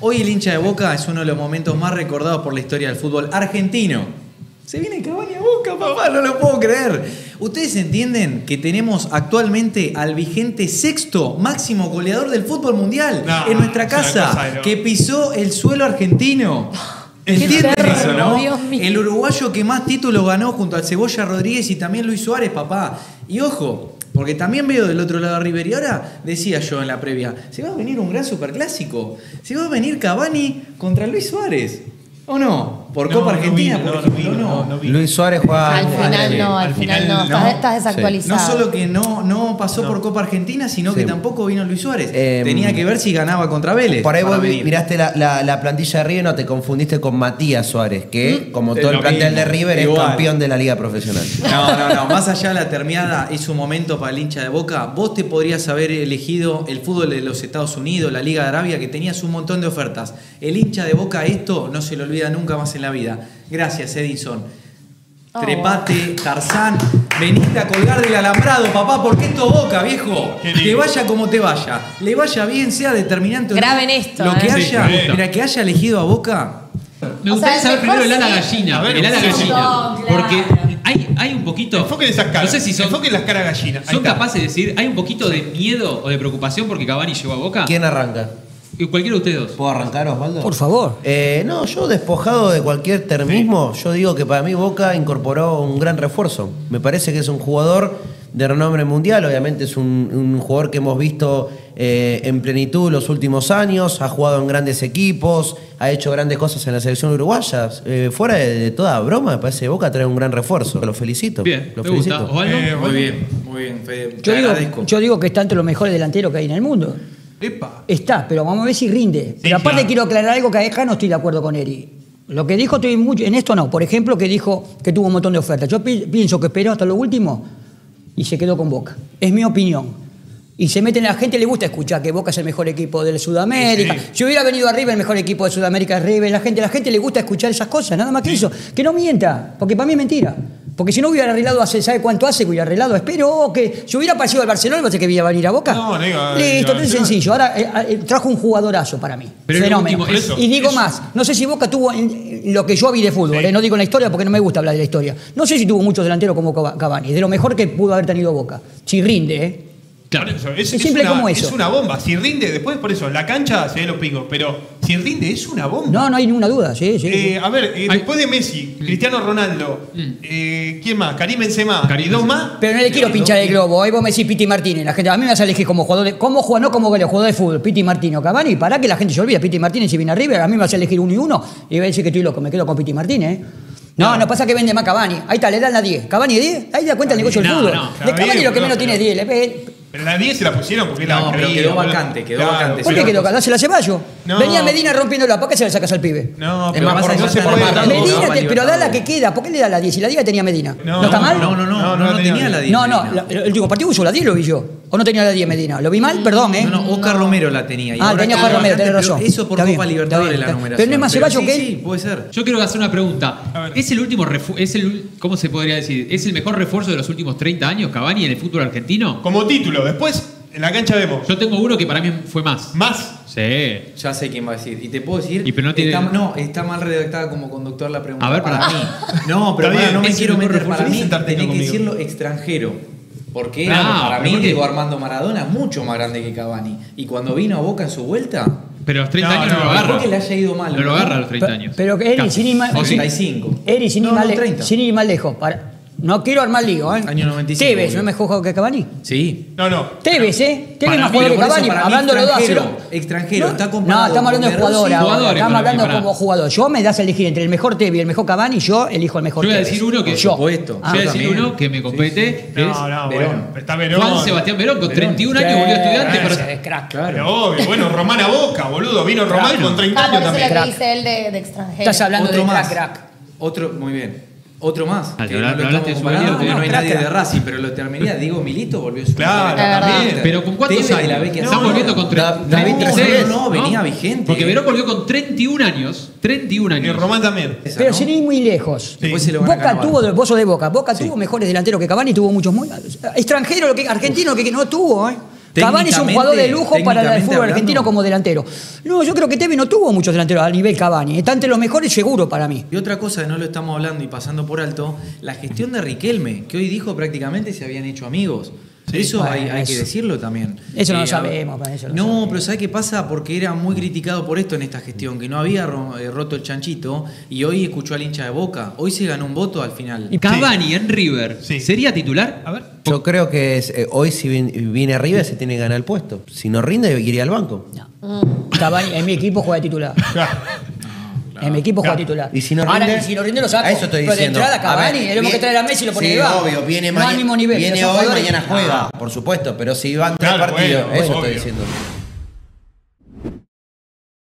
Hoy el hincha de Boca es uno de los momentos más recordados por la historia del fútbol argentino. Se viene Cavani a Boca, papá, no lo puedo creer. ¿Ustedes entienden que tenemos actualmente al vigente sexto máximo goleador del fútbol mundial No, en nuestra casa que pisó el suelo argentino? ¿Entienden eso, no? El uruguayo que más títulos ganó junto al Cebolla Rodríguez y también Luis Suárez, papá. Y ojo, porque también veo del otro lado de River. Y ahora decía yo en la previa, se va a venir un gran superclásico. Se va a venir Cavani contra Luis Suárez. ¿O no? Por Copa no Argentina, por no, ejemplo, no vi, no. no, no vi. Luis Suárez juega. Al final no, al al final no. no. Estás, desactualizado. No solo que no, no pasó No. por Copa Argentina, sino Sí. que tampoco vino Luis Suárez. Em, Tenía que ver si ganaba contra Vélez. Por ahí vos venir. miraste la, la- la plantilla de River, no te confundiste con Matías Suárez, que, como Es todo el plantel de River, es campeón de la Liga Profesional. No, no, no. Más allá de la termiada, es un momento para el hincha de Boca. Vos te podrías haber elegido el fútbol de los Estados Unidos, la Liga de Arabia, que tenías un montón de ofertas. El hincha de Boca esto no se lo olvida nunca más en la vida. Gracias, Edison. Oh. Trepate, Tarzán, veniste a colgar del alambrado, papá, porque esto es Boca, viejo. Que vaya como te vaya. Le vaya bien, sea determinante. Graben esto, Lo que ¿eh? Haya, mira, que haya elegido a Boca. Me O gustaría saber primero el ala gallina. A ver, el ala gallina. Claro. Porque hay, hay un poquito. Enfoquen esas caras. No sé si son, Enfoquen las caras gallinas. Son capaces de decir, hay un poquito de miedo o de preocupación porque Cavani llegó a Boca. ¿Quién arranca? Y Cualquiera de ustedes dos. ¿Puedo arrancar, Osvaldo? Por favor. Eh, no, yo despojado de cualquier termismo, yo digo que para mí Boca incorporó un gran refuerzo. Me parece que es un jugador de renombre mundial, obviamente es un, un jugador que hemos visto eh, en plenitud los últimos años, ha jugado en grandes equipos, ha hecho grandes cosas en la selección uruguaya. Eh, fuera de, de toda broma, me parece que Boca trae un gran refuerzo. Lo felicito. Bien, lo me gusta. felicito. Osvaldo. Eh, Muy bien, muy bien, Fede. Yo Te digo, agradezco. yo digo que está entre los mejores delanteros que hay en el mundo. Epa. Está, pero vamos a ver si rinde. pero aparte claro. quiero aclarar algo que acá no estoy de acuerdo con Eri. Lo que dijo estoy mucho, en esto no. Por ejemplo, que dijo que tuvo un montón de ofertas. Yo pi- pienso que esperó hasta lo último y se quedó con Boca. Es mi opinión. Y se meten, a la gente le gusta escuchar que Boca es el mejor equipo de Sudamérica. Sí, sí. Si hubiera venido arriba, el mejor equipo de Sudamérica es River. La gente, la gente le gusta escuchar esas cosas, nada más que eso. Que no mienta, porque para mí es mentira. Porque si no hubiera arreglado hace, ¿sabe cuánto hace que hubiera arreglado? Espero que si hubiera parecido al Barcelona, ¿no sé que iba a venir a Boca? No, no iba- Listo, a Barcelona. sencillo. Ahora eh, eh, trajo un jugadorazo para mí. Pero es Fenómeno. último, eso, y digo eso. más, no sé si Boca tuvo en- en lo que yo vi de fútbol, Sí. eh, no digo en la historia porque no me gusta hablar de la historia. No sé si tuvo muchos delanteros como Cava- Cavani, de lo mejor que pudo haber tenido Boca. Si rinde, ¿eh? Claro. Por eso, es, Es simple una, como eso. Es una bomba. Si rinde, después por eso, la cancha se ve los pingos. Pero si rinde, es una bomba. No, no hay ninguna duda, sí, sí. Eh, a ver, eh, después de Messi, Cristiano Ronaldo, Mm. eh, ¿quién más? Karim Benzema. Karim ¿Y dos Benzema. más? Pero no le quiero pinchar el globo. Ahí vos me decís Piti Martínez. La gente, a mí me vas a elegir como jugador de. ¿Cómo juega? No como jugador de fútbol. Piti Martínez o Cavani. Para que la gente se olvide. Piti Martínez si viene a River, a mí me vas a elegir uno y uno. Y va a decir que estoy loco. Me quedo con Piti Martínez. No, no, pasa que vende más Cavani. Ahí está, le dan la 10. ¿Cavani 10? Ahí da cuenta el negocio del No, fútbol. no, de Cavani lo que no, menos tiene es 10. Pero la 10 se la pusieron porque No, la pero quedó vacante, quedó vacante. ¿Por qué quedó acá? ¿Se la Ceballos? No. Venía Medina rompiéndola. ¿Por qué se la sacas al pibe? No, Es pero más, por- no se puede. Medina Medina, no, te- pero da la que queda. ¿Por qué le da la 10? Si la 10 tenía Medina. ¿No, No, está mal? No, no, no, No, no, no no tenía tenía la 10. No, no, la- el último partido usó la 10 lo vi yo. ¿O no tenía la 10 Medina? Lo vi mal, perdón, ¿eh? No, no, Oscar Romero la tenía. y Ah, ahora tenía Oscar Romero, vacante, tenés razón. Eso por Copa Libertadores la numeración. pero no es más Ceballos que él. Sí, puede ser. Yo quiero hacer una pregunta. ¿Es el último es el ¿cómo se podría decir? ¿Es el mejor refuerzo de los últimos 30 años Cavani en el fútbol argentino? Como título, después en la cancha vemos. Yo tengo uno que para mí fue más. Más. Sí. Ya sé quién va a decir. Y te puedo decir. Y pero no tiene- está, no, está mal redactada como conductor la pregunta. A ver, para para- mí. No, pero no me es quiero meter. Para mí, tenés que decirlo extranjero. Porque Ah, para ¿pero mí, por qué? Diego Armando Maradona es mucho más grande que Cavani. Y cuando vino a Boca en su vuelta, Pero a los 30 No, años no, no, lo agarra. que le haya ido mal. No lo agarra a los 30 años. Pero Eri, sin ir más, ¿O sí? 35. Eri, sin ir más no, le- 30. sin ir más lejos. Para, no quiero armar lío, ¿eh? Año 95, Tevez, obvio. ¿no es mejor jugador que Cavani? Sí. No, no. Tevez, ¿eh? Tevez más jugador que Cavani. Hablando de dos. extranjero, pero- extranjero, no, está comparado No, estamos hablando de jugador ahora. Jugadores Estamos hablando como jugador. Yo me das a elegir entre el mejor Tevez y el mejor Cavani. Yo elijo el mejor Yo voy a decir uno que. Yo. supuesto. Yo Ah, voy a decir uno que me compete. que No, es no, Verón. bueno. Está Verón. Juan Sebastián Verón con Verón. 31 años volvió estudiante. Es crack. Claro. Obvio, bueno, Román a Boca, boludo. Vino Román con 30 Ah, años también. lo que Crack. dice él de, de extranjero. Estás hablando de crack. Otro, muy bien. Otro más. Ah, que no lo hablaste de su no hay crack, nadie de. Racing, pero lo terminaría. Digo, Milito volvió a su Claro, también. Pero con cuántos años? la Vecchia Estamos Zona. volviendo con Da- David 36. Trezeguet. No, no, venía vigente. Porque Verón volvió con 31 años. 31 Y años. Román también. Pero ¿no? sin ir muy lejos. Después se lo van a Boca tuvo, vos sos de Boca, Boca tuvo mejores delanteros que Cavani, tuvo muchos muy... Extranjero, lo que, argentino, que no tuvo, ¿eh? Cavani es un jugador de lujo para el fútbol hablando. argentino como delantero. No, yo creo que Tevez no tuvo muchos delanteros a nivel Cavani. Está entre los mejores seguro para mí. Y otra cosa que no lo estamos hablando y pasando por alto, la gestión de Riquelme, que hoy dijo prácticamente se habían hecho amigos. Sí. eso hay, Bueno, hay que eso- decirlo también. eso no lo a- sabemos, para eso lo no, sabemos. pero ¿sabes qué pasa? Porque era muy criticado por esto en esta gestión, que no había ro- eh, roto el chanchito y hoy escuchó al hincha de Boca. Hoy se ganó un voto al final. Y Cavani en River, Sí. ¿sería titular? A ver. Yo creo que es, eh, hoy si viene arriba se tiene que ganar el puesto. Si no rinde, iría al banco. No. Cavani en mi equipo juega titular. En mi equipo juega titular. Y si no Ahora, rinde, y si no rinde lo saco. A eso estoy Pero diciendo. de entrada Cavani, A ver, es lo que bien- trae a Messi y lo pone sí, obvio, viene no al mañana. mismo nivel. Viene pero son hoy, jugadores- mañana juega, por supuesto. Pero si van tres Claro, partidos, bueno, eso obvio. estoy diciendo.